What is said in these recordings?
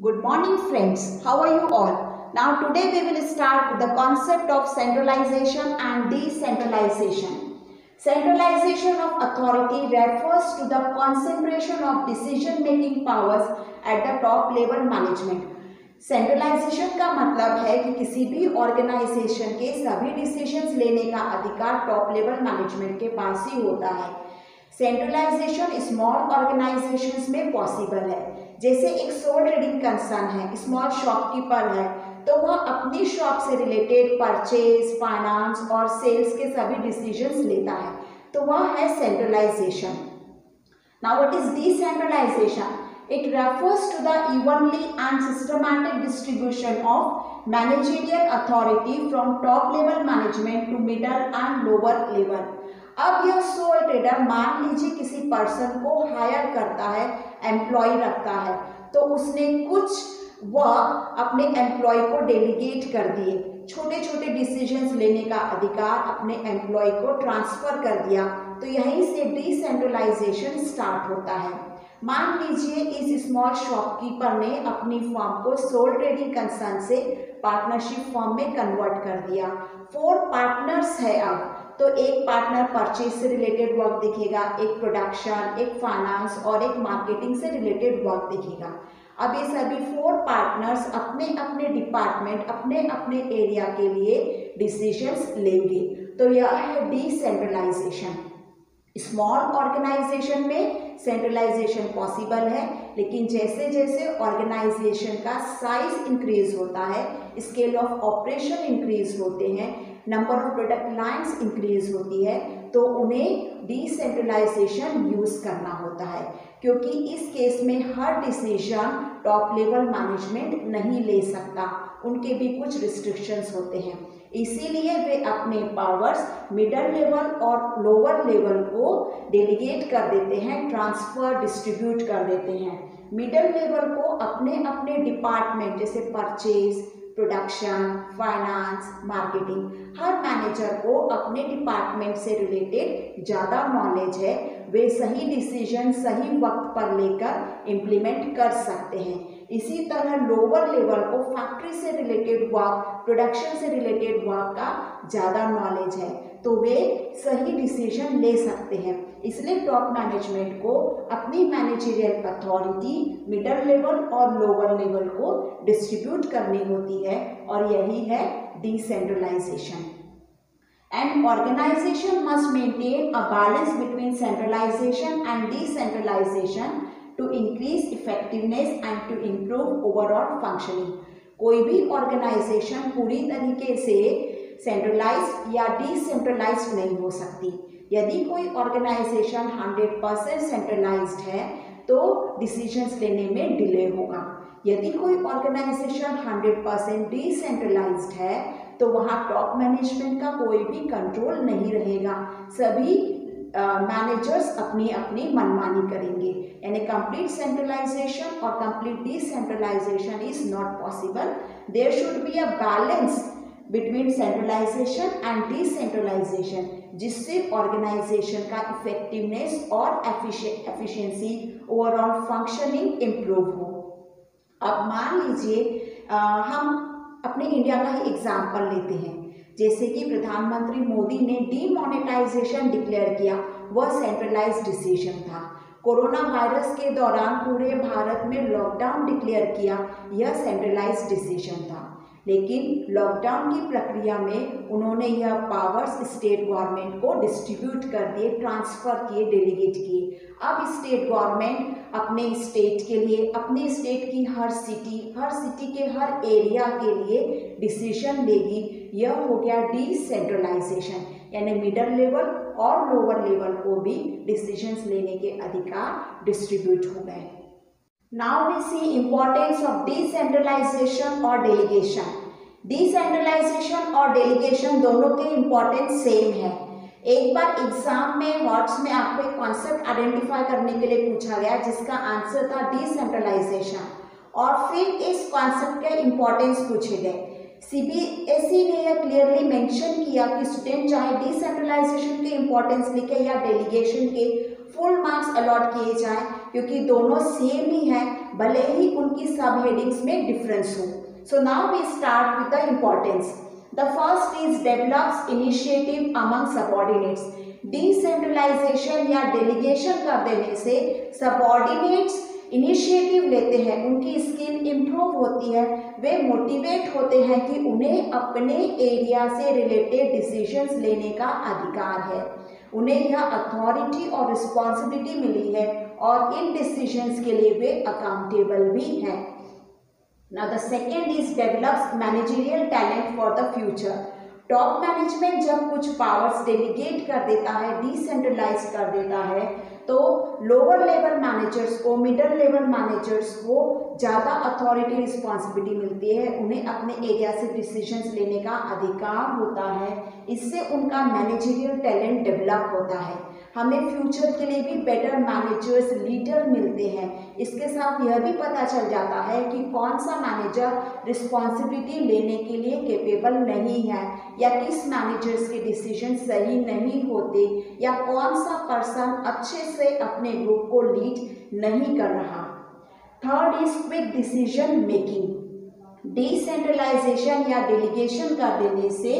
Good morning friends, how are you all? Now today we will start with the concept of centralization and decentralization. Centralization of authority refers to the concentration of decision making powers at the top level management. Centralisation का मतलब है कि किसी भी organisation के सभी decisions लेने का अधिकार टॉप लेवल मैनेजमेंट के पास ही होता है सेंट्रलाइजेशन स्मॉल ऑर्गेनाइजेशंस में पॉसिबल है जैसे एक सोल रीडिंग कंसर्न है स्मॉल शॉपकीपर है तो वह अपनी शॉप से रिलेटेड परचेज फाइनेंस और सेल्स के सभी डिसीजंस लेता है। तो वह है centralisation now what is decentralisation it refers to the evenly and systematic distribution of managerial authority from top level management to middle and lower level अब यह सोल ट्रेडर मान लीजिए किसी पर्सन को हायर करता है एम्प्लॉय रखता है तो उसने कुछ वह अपने एम्प्लॉय को डेलीगेट कर दिए। छोटे छोटे डिसीजंस लेने का अधिकार अपने एम्प्लॉय को ट्रांसफ़र कर दिया तो यहीं से डिसेंट्रलाइजेशन स्टार्ट होता है। मान लीजिए इस स्मॉल शॉपकीपर ने अपनी फॉर्म को सोल ट्रेडिंग कंसर्न से पार्टनरशिप फॉर्म में कन्वर्ट कर दिया। फोर पार्टनर्स है अब। तो एक पार्टनर परचेज से रिलेटेड वर्क दिखेगा, एक प्रोडक्शन एक फाइनेंस और एक मार्केटिंग से रिलेटेड वर्क दिखेगा। अब ये सभी फोर पार्टनर्स अपने अपने डिपार्टमेंट अपने अपने एरिया के लिए डिसीजंस लेंगे। तो यह है डिसेंट्रलाइजेशन स्मॉल ऑर्गेनाइजेशन में सेंट्रलाइजेशन पॉसिबल है, लेकिन जैसे जैसे ऑर्गेनाइजेशन का साइज़ इंक्रीज होता है स्केल ऑफ़ ऑपरेशन इंक्रीज होते हैं number of product lines increase होती है तो उन्हें डिसेंट्रलाइजेशन यूज़ करना होता है। क्योंकि इस केस में हर डिसीज़न टॉप लेवल मैनेजमेंट नहीं ले सकता। उनके भी कुछ रिस्ट्रिक्शंस होते हैं। इसीलिए वे अपने पावर्स मिडल लेवल और लोअर लेवल को डेलीगेट कर देते हैं ट्रांसफ़र डिस्ट्रीब्यूट कर देते हैं। मिडल लेवल को अपने अपने डिपार्टमेंट जैसे परचेज प्रोडक्शन फाइनेंस मार्केटिंग हर मैनेजर को अपने डिपार्टमेंट से रिलेटेड ज़्यादा नॉलेज है, वे सही डिसीज़न सही वक्त पर लेकर इम्प्लीमेंट कर सकते हैं। इसी तरह लोअर लेवल को फैक्ट्री से रिलेटेड वर्क प्रोडक्शन से रिलेटेड वर्क का ज़्यादा नॉलेज है। तो वे सही डिसीज़न ले सकते हैं। इसलिए टॉप मैनेजमेंट को अपनी मैनेजरियल अथॉरिटी मिडल लेवल और लोअर लेवल को डिस्ट्रीब्यूट करनी होती है और यही है decentralisation and organisation must maintain a balance between centralisation and decentralisation to increase effectiveness and to improve overall functioning कोई भी ऑर्गेनाइजेशन पूरी तरीके से सेंट्रलाइज या डिसेंट्रलाइज नहीं हो सकती। यदि कोई ऑर्गेनाइजेशन 100 परसेंट सेंट्रलाइज है तो डिसीजंस लेने में डिले होगा। यदि कोई ऑर्गेनाइजेशन 100 परसेंट डिसेंट्रलाइज्ड है तो वहाँ टॉप मैनेजमेंट का कोई भी कंट्रोल नहीं रहेगा। सभी मैनेजर्स uh, अपनी अपनी मनमानी करेंगे। यानी कंप्लीट सेंट्रलाइजेशन और complete decentralisation is not possible there should be a balance between centralisation and decentralisation जिससे ऑर्गेनाइजेशन का इफेक्टिवनेस और एफिशिएंसी ओवरऑल फंक्शनिंग इम्प्रूव हो। अब मान लीजिए हम अपने इंडिया का ही एग्ज़ाम्पल लेते हैं। जैसे कि प्रधानमंत्री मोदी ने डीमोनेटाइजेशन डिक्लेयर किया, वह सेंट्रलाइज डिसीज़न था। कोरोना वायरस के दौरान पूरे भारत में लॉकडाउन डिक्लेयर किया, यह सेंट्रलाइज डिसीज़न था। लेकिन लॉकडाउन की प्रक्रिया में उन्होंने यह पावर्स स्टेट गवर्नमेंट को डिस्ट्रीब्यूट कर दिए ट्रांसफ़र किए डेलीगेट किए। अब स्टेट गवर्नमेंट अपने स्टेट के लिए, अपने स्टेट की हर सिटी हर सिटी के हर एरिया के लिए डिसीज़न लेगी। यह हो गया डिसेंट्रलाइजेशन यानी मिडल लेवल और लोअर लेवल को भी डिसीजंस लेने के अधिकार डिस्ट्रीब्यूट हो गए। Now we see importance of decentralization or delegation. Decentralization और delegation दोनों के इम्पोर्टेंस सेम है. एक बार एग्ज़ाम में वर्ड्स में आपको एक कॉन्सेप्ट आइडेंटिफाई करने के लिए पूछा गया, जिसका आंसर था डिसेंट्रलाइजेशन और फिर इस कॉन्सेप्ट के इम्पोर्टेंस पूछे गए. सीबीएसई ने यह क्लियरली मेंशन किया कि स्टूडेंट चाहे डिसेंट्रलाइजेशन के इम्पोर्टेंस लिखे या डेलीगेशन के फुल मार्क्स अलॉट किए जाएँ क्योंकि दोनों सेम ही हैं, भले ही उनकी सब हेडिंग्स में डिफरेंस हो। So now we start with the importance the first is develops initiative among subordinates decentralisation या डेलीगेशन कर देने से सबॉर्डिनेट्स इनिशिएटिव लेते हैं, उनकी स्किल इम्प्रूव होती है। वे मोटिवेट होते हैं कि उन्हें अपने एरिया से रिलेटेड डिसीजंस लेने का अधिकार है। उन्हें यह अथॉरिटी और रिस्पॉन्सिबिलिटी मिली है। और इन डिसीजंस के लिए वे अकाउंटेबल भी हैं। Now, the second is develops managerial talent for the future. Top management जब कुछ पावर्स डेलीगेट कर देता है डिसेंट्रलाइज कर देता है तो लोअर लेवल मैनेजर्स को मिडल लेवल मैनेजर्स को ज़्यादा अथॉरिटी रिस्पॉन्सिबिलिटी मिलती है। उन्हें अपने एरिया से डिसीजंस लेने का अधिकार होता है। इससे उनका मैनेजरियल टैलेंट डेवलप होता है। हमें फ्यूचर के लिए भी बेटर मैनेजर्स लीडर मिलते हैं। इसके साथ यह भी पता चल जाता है कि कौन सा मैनेजर रिस्पॉन्सिबिलिटी लेने के लिए केपेबल नहीं है, या किस मैनेजर्स के डिसीज़न सही नहीं होते, या कौन सा पर्सन अच्छे से अपने ग्रुप को लीड नहीं कर रहा। Third is quick decision making decentralisation या डेलीगेशन कर देने से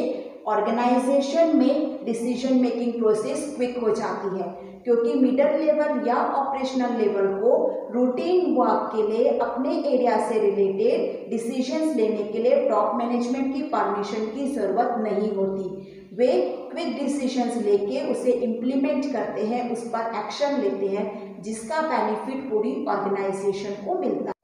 ऑर्गेनाइजेशन में डिसीज़न मेकिंग प्रोसेस क्विक हो जाती है, क्योंकि मिडल लेवल या ऑपरेशनल लेवल को रूटीन वर्क के लिए, अपने एरिया से रिलेटेड डिसीजंस लेने के लिए टॉप मैनेजमेंट की परमिशन की ज़रूरत नहीं होती। वे क्विक डिसीजंस लेके उसे इम्प्लीमेंट करते हैं, उस पर एक्शन लेते हैं, जिसका बेनिफिट पूरी ऑर्गेनाइजेशन को मिलता है।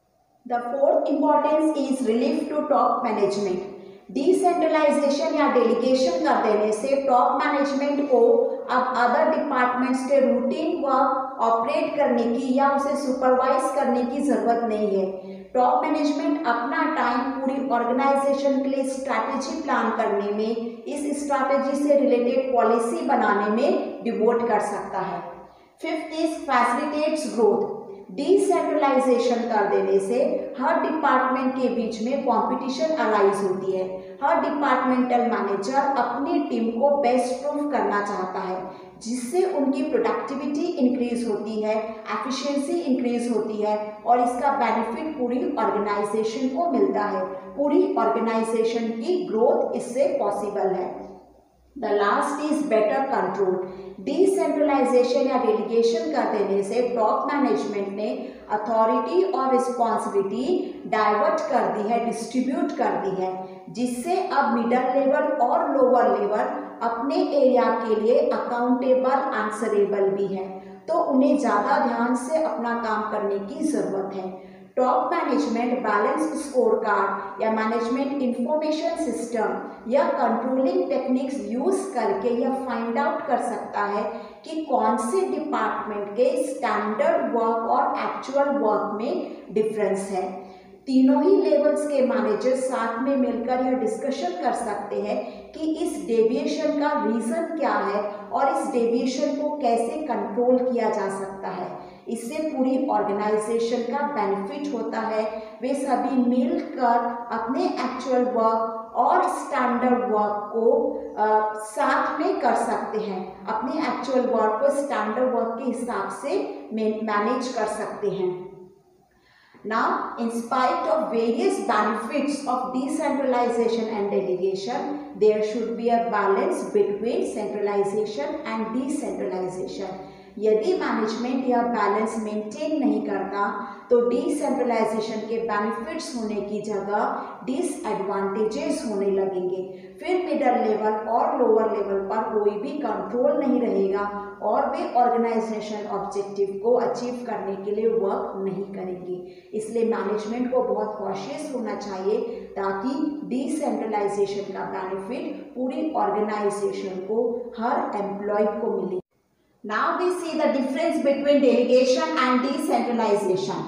The fourth importance is relief to top management decentralisation या डेलीगेशन कर देने से टॉप मैनेजमेंट को अब अदर डिपार्टमेंट्स के रूटीन वर्क ऑपरेट करने की या उसे सुपरवाइज करने की ज़रूरत नहीं है। टॉप मैनेजमेंट अपना टाइम पूरी ऑर्गेनाइजेशन के लिए स्ट्रैटेजी प्लान करने में, इस स्ट्रैटेजी से रिलेटेड पॉलिसी बनाने में डिवोट कर सकता है। Fifth is facilitates growth decentralisation कर देने से हर डिपार्टमेंट के बीच में कंपटीशन अराइज होती है हर डिपार्टमेंटल मैनेजर अपनी टीम को बेस्ट प्रूफ करना चाहता है जिससे उनकी प्रोडक्टिविटी इंक्रीज होती है एफिशिएंसी इंक्रीज होती है और इसका बेनिफिट पूरी ऑर्गेनाइजेशन को मिलता है पूरी ऑर्गेनाइजेशन की ग्रोथ इससे पॉसिबल है the last is better control decentralisation या डेलीगेशन कर देने से टॉप मैनेजमेंट ने अथॉरिटी और रिस्पॉन्सिबिलिटी डाइवर्ट कर दी है डिस्ट्रीब्यूट कर दी है, जिससे अब मिडल लेवल और लोअर लेवल अपने एरिया के लिए अकाउंटेबल आंसरेबल भी है। तो उन्हें ज़्यादा ध्यान से अपना काम करने की ज़रूरत है। Top management balance score card या मैनेजमेंट इंफॉर्मेशन सिस्टम या कंट्रोलिंग टेक्निक्स यूज़ करके यह फाइंड आउट कर सकता है कि कौन से डिपार्टमेंट के स्टैंडर्ड वर्क और एक्चुअल वर्क में डिफरेंस है। तीनों ही लेवल्स के मैनेजर साथ में मिलकर यह डिस्कशन कर सकते हैं कि इस डेविएशन का रीज़न क्या है और इस डेविएशन को कैसे कंट्रोल किया जा सकता है। इससे पूरी ऑर्गेनाइजेशन का बेनिफिट होता है वे सभी मिलकर अपने एक्चुअल वर्क और स्टैंडर्ड वर्क को आ, साथ में कर सकते हैं अपने एक्चुअल वर्क को स्टैंडर्ड वर्क के हिसाब से मैनेज कर सकते हैं Now, in spite of various benefits of decentralization and delegation, there should be a balance between centralization and decentralization. यदि मैनेजमेंट यह बैलेंस मेंटेन नहीं करता तो डिसेंट्रलाइजेशन के बेनिफिट्स होने की जगह डिसएडवांटेजेस होने लगेंगे। फिर मिडल लेवल और लोअर लेवल पर कोई भी कंट्रोल नहीं रहेगा और वे ऑर्गेनाइजेशन ऑब्जेक्टिव को अचीव करने के लिए वर्क नहीं करेंगे। इसलिए मैनेजमेंट को बहुत कॉशियस होना चाहिए ताकि डिसेंट्रलाइजेशन का बेनिफिट पूरी ऑर्गेनाइजेशन को, हर एम्प्लॉय को मिले। Now we see the difference between delegation and decentralization.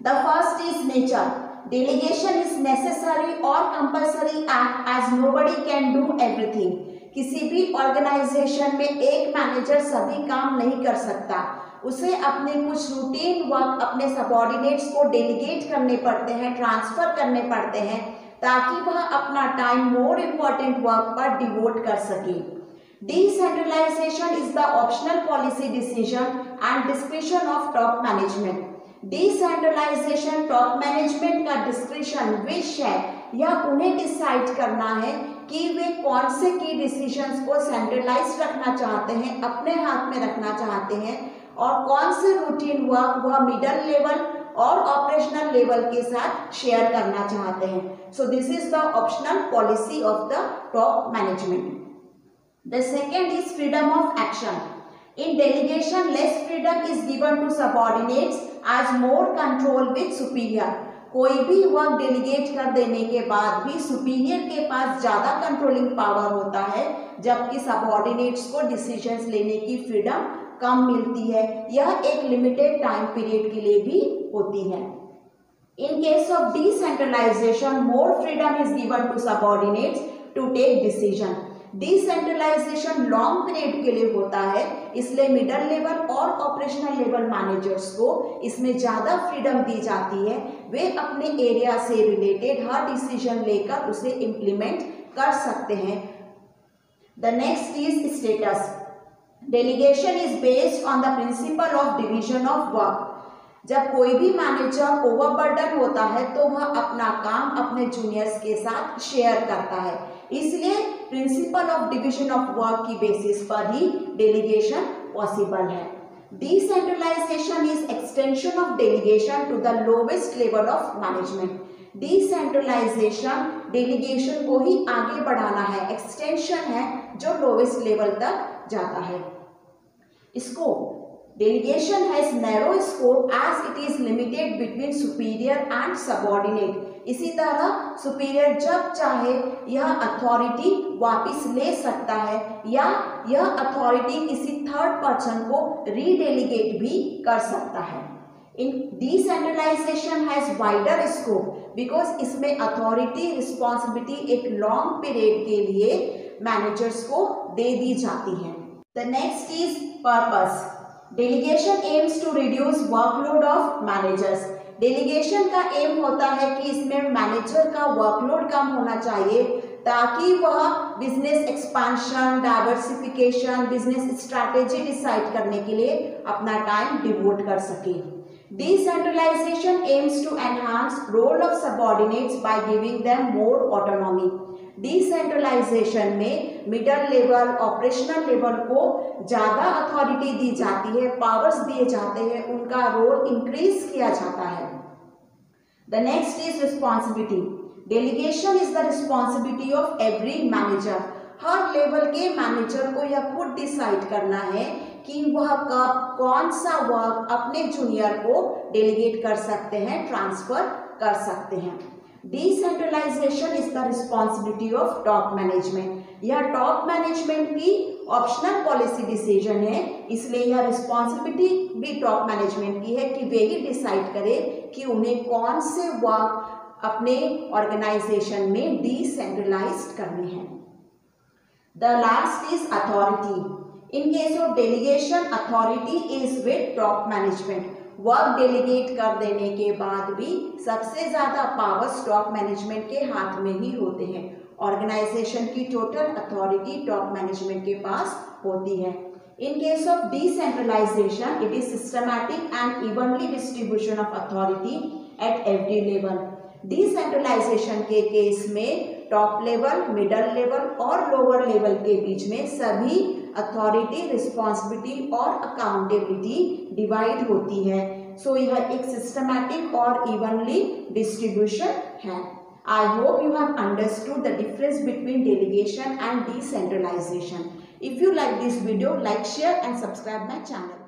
The first is nature. Delegation is necessary or compulsory act as nobody can do everything. किसी भी ऑर्गेनाइजेशन में एक मैनेजर सभी काम नहीं कर सकता उसे अपने कुछ रूटीन वर्क अपने सबॉर्डिनेट्स को डेलीगेट करने पड़ते हैं ट्रांसफ़र करने पड़ते हैं ताकि वह अपना टाइम मोर इम्पोर्टेंट वर्क पर डिवोट कर सके Decentralization is the optional policy decision and description of top management decentralisation top management का डिस्क्रिप्शन विश है यह उन्हें डिसाइड करना है कि वे कौन से की डिसीजंस को सेंट्रलाइज रखना चाहते हैं, अपने हाथ में रखना चाहते हैं, और कौन से रूटीन वर्क वह मिडल लेवल और ऑपरेशनल लेवल के साथ शेयर करना चाहते हैं. So this is the optional policy of the top management the second is freedom of action in delegation less freedom is given to subordinates as more control with superior कोई भी work delegate कर देने के बाद भी superior के पास ज़्यादा controlling power होता है, जबकि सबॉर्डिनेट्स को डिसीजंस लेने की फ्रीडम कम मिलती है। यह एक लिमिटेड टाइम पीरियड के लिए भी होती है। In case of decentralisation more freedom is given to subordinates to take decision decentralisation long period के लिए होता है। इसलिए मिडल लेवल और ऑपरेशनल लेवल मैनेजर्स को इसमें ज़्यादा फ्रीडम दी जाती है। वे अपने एरिया से रिलेटेड हर डिसीज़न लेकर उसे इम्प्लीमेंट कर सकते हैं। The next is status delegation is based on the principle of division of work जब कोई भी मैनेजर ओवरबर्डन होता है तो वह अपना काम अपने जूनियर्स के साथ शेयर करता है। इसलिए principle of division of work की बेसिस पर ही डेलीगेशन पॉसिबल है। Decentralisation is extension of delegation to the lowest level of management decentralisation delegation को ही आगे बढ़ाना है। एक्सटेंशन है जो लोवेस्ट लेवल तक जाता है। इसको, Delegation has narrow scope as it is limited between superior and subordinate. इसी तरह सुपीरियर जब चाहे, यह अथॉरिटी वापस ले सकता है, या यह अथॉरिटी किसी थर्ड पर्सन को रीडेलीगेट भी कर सकता है। In decentralisation has wider scope because इसमें अथॉरिटी रिस्पॉन्सिबिलिटी एक लॉन्ग पीरियड के लिए मैनेजर्स को दे दी जाती है। The next is purpose delegation aims to reduce workload of managers delegation का एम होता है कि इसमें मैनेजर का वर्कलोड कम होना चाहिए, ताकि वह business expansion diversification business strategy decide करने के लिए अपना टाइम डिवोट कर सके। Decentralisation aims to enhance role of subordinates by giving them more autonomy decentralisation में मिडल लेवल ऑपरेशनल लेवल को ज़्यादा अथॉरिटी दी जाती है पावर्स दिए जाते हैं, उनका रोल इंक्रीज किया जाता है। The next is responsibility delegation is the responsibility of every manager her level के मैनेजर को यह खुद डिसाइड करना है कि वह कब, कौन सा वर्क अपने जूनियर को डेलीगेट कर सकते हैं ट्रांसफ़र कर सकते हैं। Decentralisation is the responsibility of top management यह टॉप मैनेजमेंट की ऑप्शनल पॉलिसी डिसीज़न है, इसलिए यह रिस्पॉन्सिबिलिटी भी टॉप मैनेजमेंट की है कि वे ही डिसाइड करें कि उन्हें कौन से वर्क अपने ऑर्गेनाइजेशन में डिसेंट्रलाइज करने हैं। The last is authority in case of delegation authority is with top management work delegate कर देने के बाद भी सबसे ज़्यादा पावर स्टॉक मैनेजमेंट के हाथ में ही होते हैं। ऑर्गेनाइजेशन की टोटल अथॉरिटी टॉप मैनेजमेंट के पास होती है। In case of decentralisation it is systematic and evenly distribution of authority at every level decentralisation के केस में टॉप लेवल मिडल लेवल और लोअर लेवल के बीच में सभी अथॉरिटी रिस्पॉन्सिबिलिटी और अकाउंटेबिलिटी डिवाइड होती है। सो so, यह एक सिस्टमैटिक और इवनली डिस्ट्रीब्यूशन है। I hope you have understood the difference between delegation and decentralisation if you like this video like share and subscribe my channel